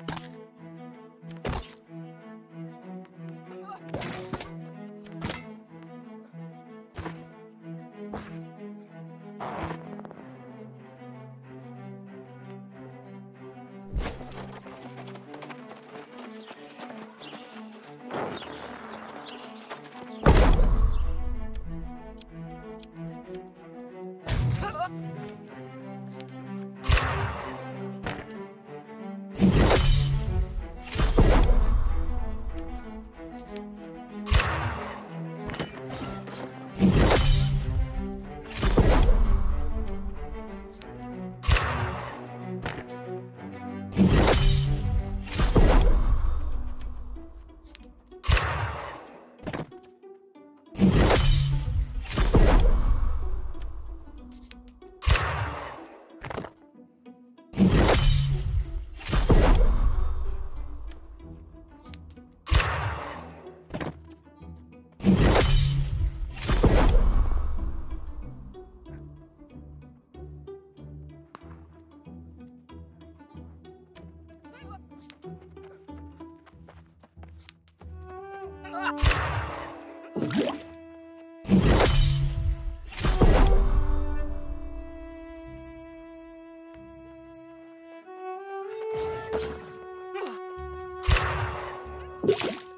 うん。you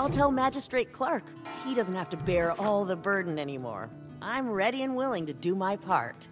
I'll tell Magistrate Clark. He doesn't have to bear all the burden anymore. I'm ready and willing to do my part.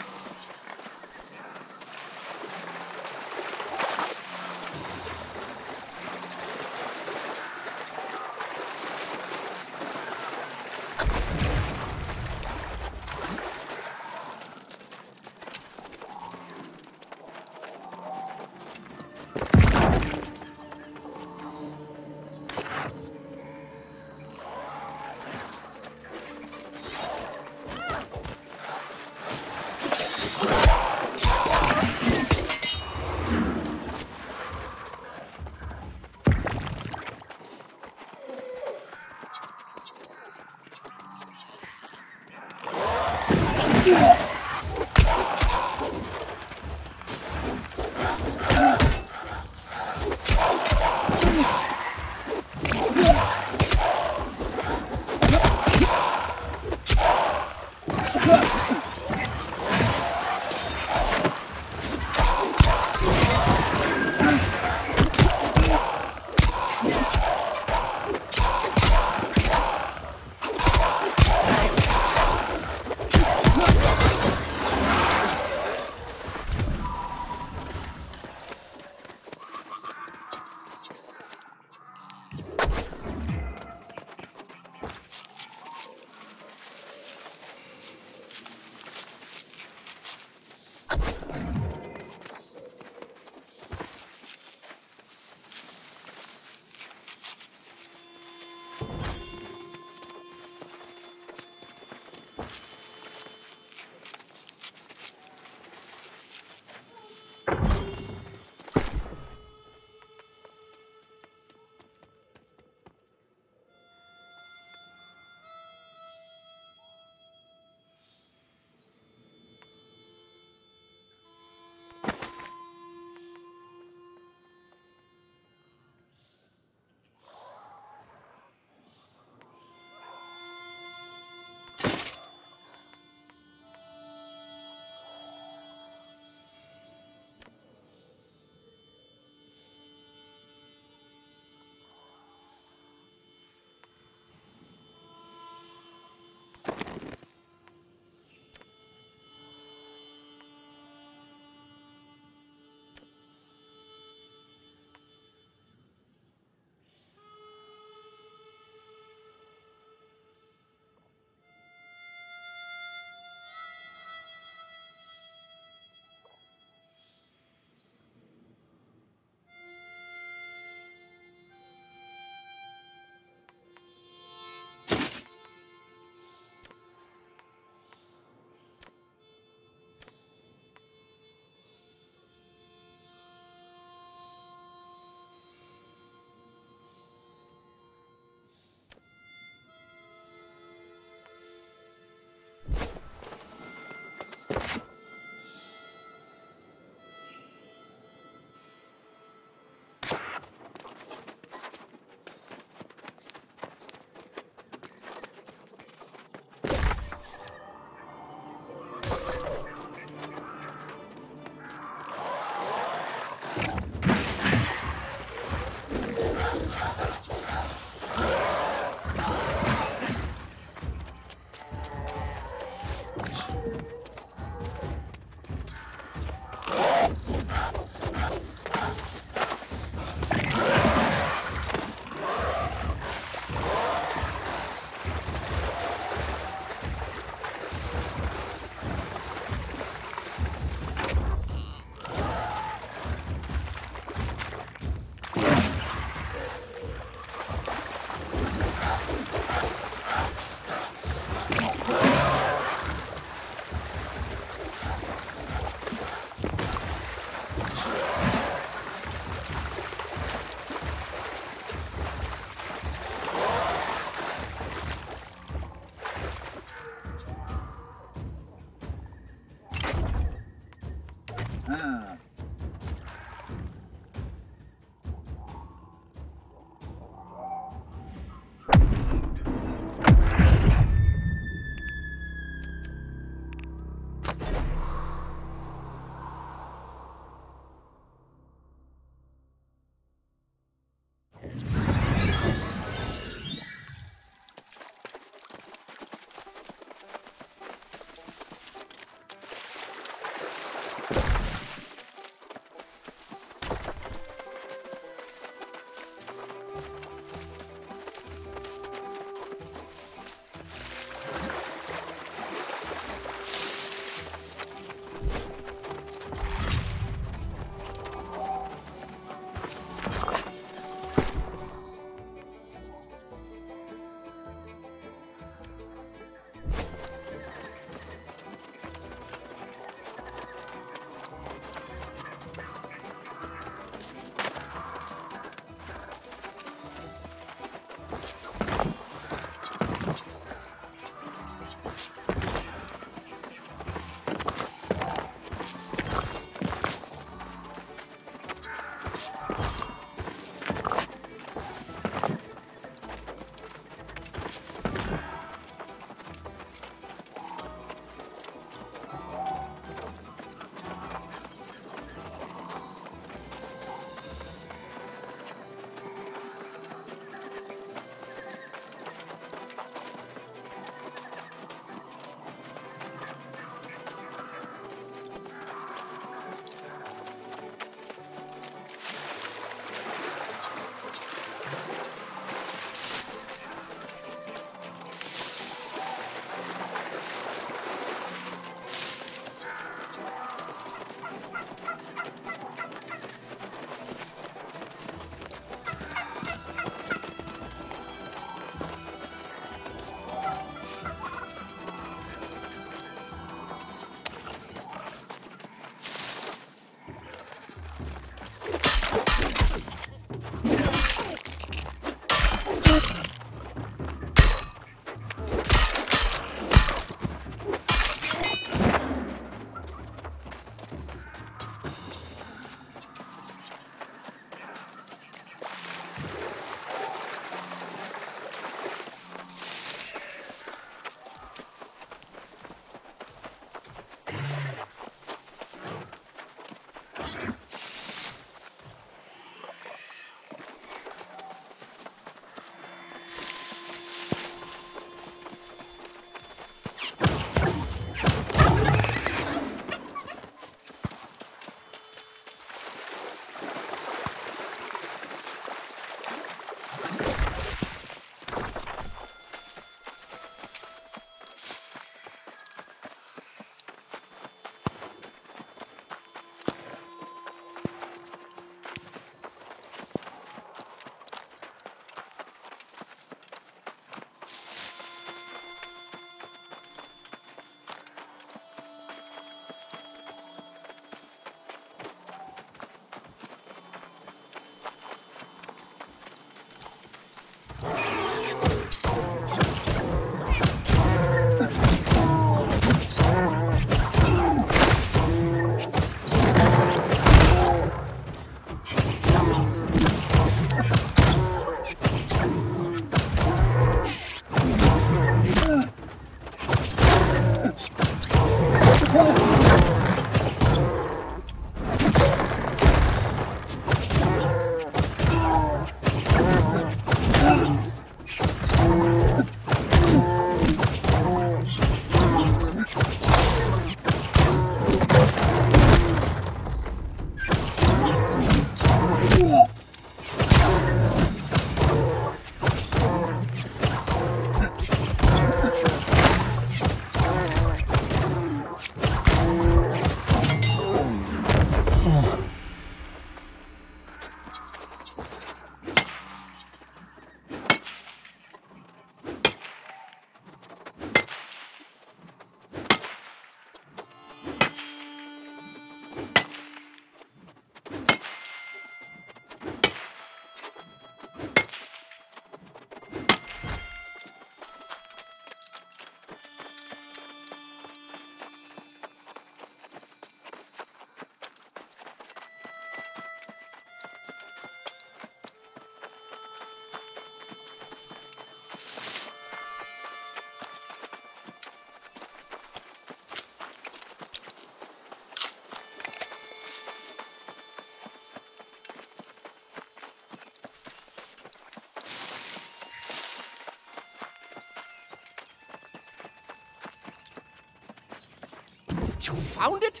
You found it?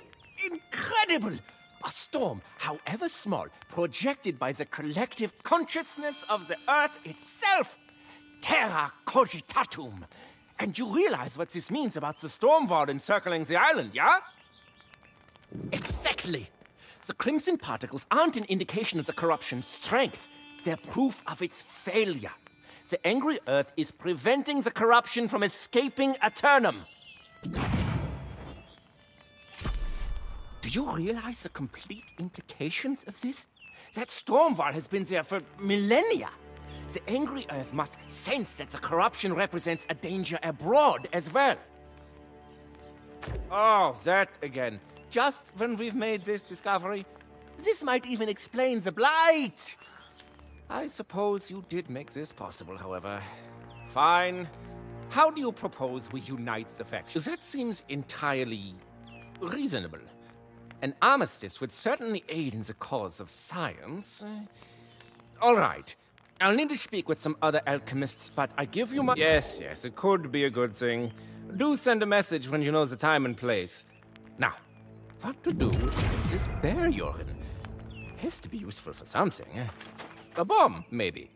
Incredible! A storm, however small, projected by the collective consciousness of the Earth itself. Terra cogitatum. And you realize what this means about the storm wall encircling the island, yeah? Exactly. The crimson particles aren't an indication of the corruption's strength. They're proof of its failure. The angry Earth is preventing the corruption from escaping Aeternum. Do you realize the complete implications of this? That storm wall has been there for millennia. The angry Earth must sense that the corruption represents a danger abroad as well. Oh, that again. Just when we've made this discovery, this might even explain the blight. I suppose you did make this possible, however. Fine. How do you propose we unite the factions? That seems entirely reasonable. An armistice would certainly aid in the cause of science. All right. I'll need to speak with some other alchemists, but I give you my. Yes, yes, it could be a good thing. Do send a message when you know the time and place. Now, what to do with this bear urine? Has to be useful for something. Eh? A bomb, maybe.